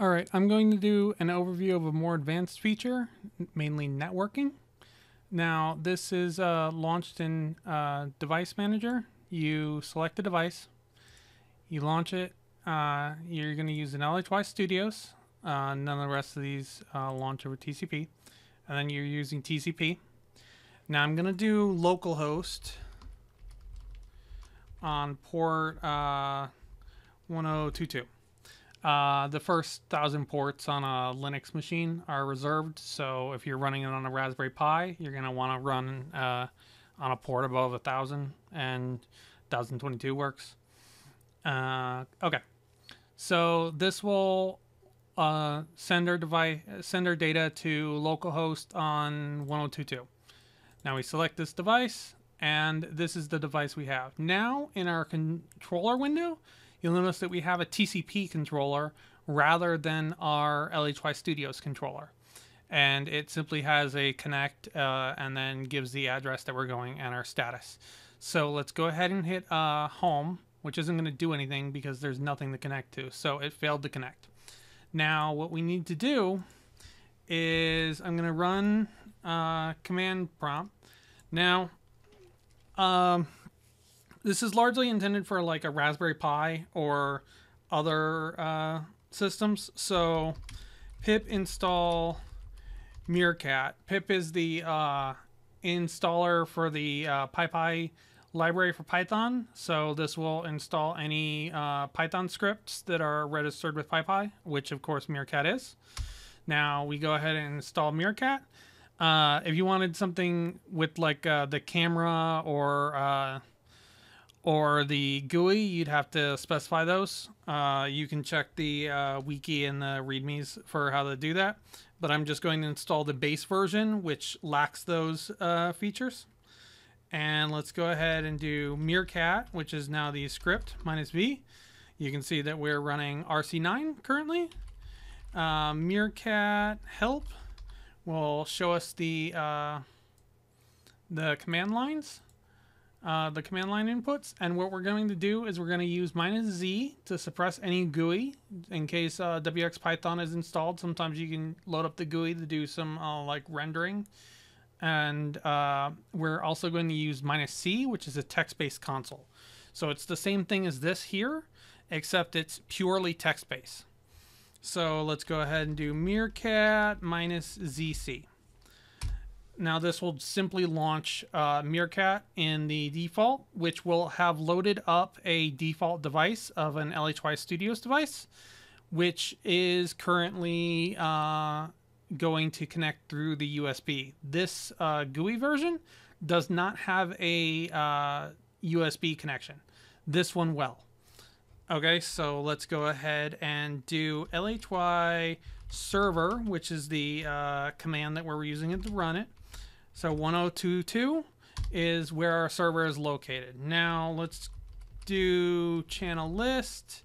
All right, I'm going to do an overview of a more advanced feature, mainly networking. Now, this is uh, launched in uh, Device Manager. You select the device, you launch it. Uh, you're going to use an LHY Studios. Uh, none of the rest of these uh, launch over TCP. And then you're using TCP. Now, I'm going to do localhost on port uh, 1022. Uh, the first thousand ports on a Linux machine are reserved. So if you're running it on a Raspberry Pi, you're going to want to run uh, on a port above a thousand, and 1022 works. Uh, okay, so this will uh, send our device, send our data to localhost on 1022. Now we select this device, and this is the device we have. Now in our controller window, you'll notice that we have a TCP controller rather than our LHY Studios controller. And it simply has a connect uh, and then gives the address that we're going and our status. So let's go ahead and hit uh, home, which isn't going to do anything because there's nothing to connect to. So it failed to connect. Now what we need to do is I'm going to run uh, command prompt. Now, um, this is largely intended for like a Raspberry Pi or other uh, systems. So pip install MeerK40t. Pip is the uh, installer for the uh, PyPy library for Python. So this will install any uh, Python scripts that are registered with PyPy, which of course MeerK40t is. Now we go ahead and install MeerK40t. Uh, if you wanted something with like uh, the camera or uh, or the GUI, you'd have to specify those. Uh, you can check the uh, wiki and the readmes for how to do that. But I'm just going to install the base version, which lacks those uh, features. And let's go ahead and do MeerK40t, which is now the script minus V. You can see that we're running RC9 currently. Uh, MeerK40t help will show us the uh, the command lines uh, the command line inputs. And what we're going to do is we're going to use minus Z to suppress any GUI in case uh, wxPython is installed. Sometimes you can load up the GUI to do some uh, like rendering. And uh, we're also going to use minus C, which is a text-based console. So it's the same thing as this here, except it's purely text-based. So let's go ahead and do MeerK40t minus ZC. Now this will simply launch uh, MeerK40t in the default, which will have loaded up a default device of an LHY Studios device, which is currently uh, going to connect through the USB. This uh, GUI version does not have a USB uh, connection. This one will. Okay, so let's go ahead and do LHY server, which is the uh, command that we're using it to run it. So 1022 is where our server is located. Now let's do channel list.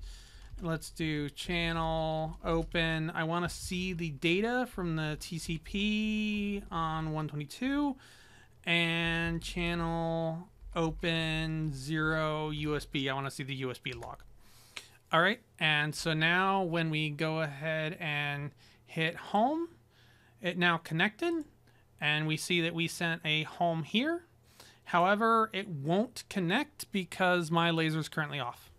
Let's do channel open. I want to see the data from the TCP on 122 and channel open zero USB. I want to see the USB log. All right. And so now when we go ahead and hit home, it now connected and we see that we sent a home here. However, it won't connect because my laser is currently off.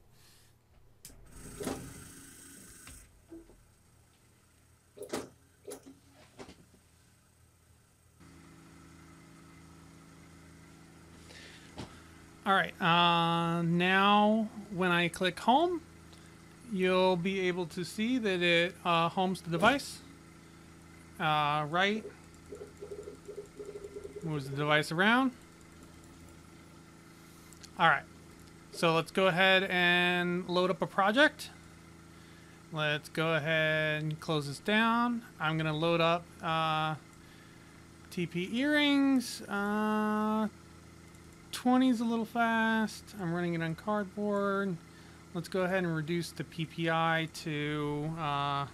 All right, uh, now when I click home, you'll be able to see that it uh, homes the device. Uh, right moves the device around. All right, so let's go ahead and load up a project. Let's go ahead and close this down. I'm gonna load up uh, TP earrings. Uh, 20 is a little fast. I'm running it on cardboard. Let's go ahead and reduce the PPI to uh,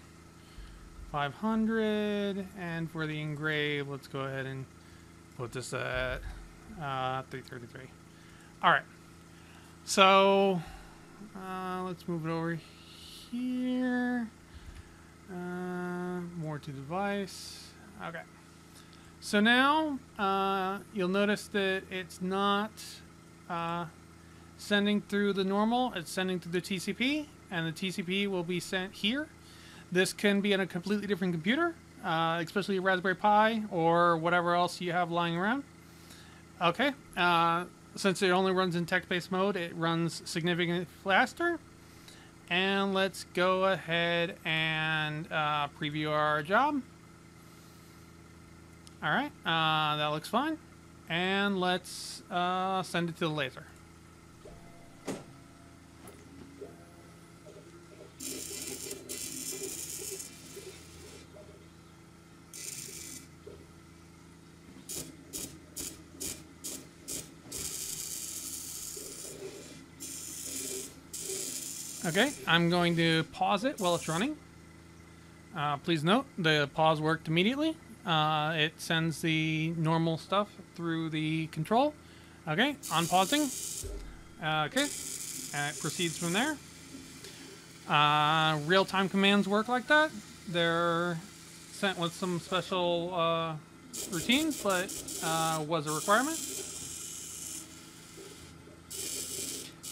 500. And for the engrave, let's go ahead and put this at uh, 333. All right. So uh, let's move it over here. Uh, more to device. Okay. So now uh, you'll notice that it's not uh, sending through the normal, it's sending through the TCP, and the TCP will be sent here. This can be on a completely different computer, uh, especially Raspberry Pi or whatever else you have lying around. Okay, uh, since it only runs in text-based mode, it runs significantly faster. And let's go ahead and uh, preview our job. All right, uh, that looks fine. And let's uh, send it to the laser. Okay, I'm going to pause it while it's running. Uh, please note the pause worked immediately. Uh, it sends the normal stuff through the control. Okay, unpausing. Uh, okay, and it proceeds from there. Uh, real-time commands work like that. They're sent with some special uh, routines, but uh, was a requirement.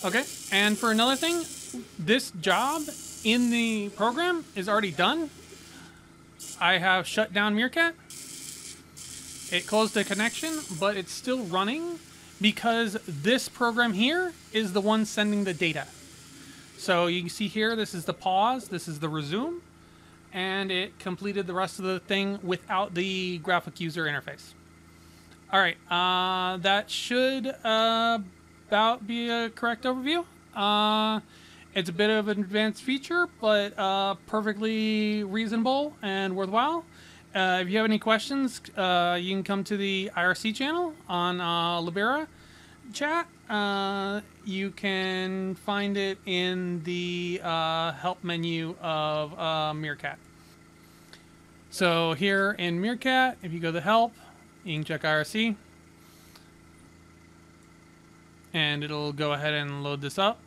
Okay, and for another thing, this job in the program is already done. I have shut down MeerK40t. It closed the connection, but it's still running because this program here is the one sending the data. So you can see here, this is the pause, this is the resume, and it completed the rest of the thing without the graphic user interface. All right, uh, that should uh, about be a correct overview. Uh, it's a bit of an advanced feature, but uh, perfectly reasonable and worthwhile. Uh, if you have any questions, uh, you can come to the IRC channel on uh, Libera chat. Uh, you can find it in the uh, help menu of uh, MeerK40t. So here in MeerK40t, if you go to help, you can check IRC. And it'll go ahead and load this up.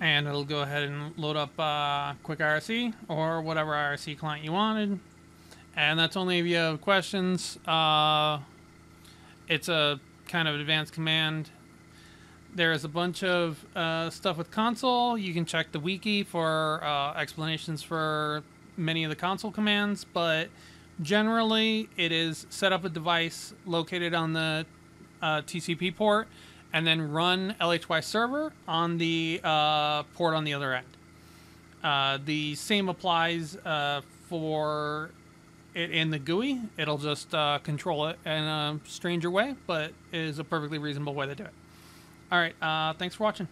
And it'll go ahead and load up uh, quick IRC or whatever IRC client you wanted. And that's only if you have questions. Uh, it's a kind of advanced command. There is a bunch of uh, stuff with console. You can check the wiki for uh, explanations for many of the console commands, but generally it is set up a device located on the uh, TCP port and then run LHY server on the uh, port on the other end. Uh, the same applies uh, for it in the GUI. It'll just uh, control it in a stranger way, but is a perfectly reasonable way to do it. All right, uh, thanks for watching.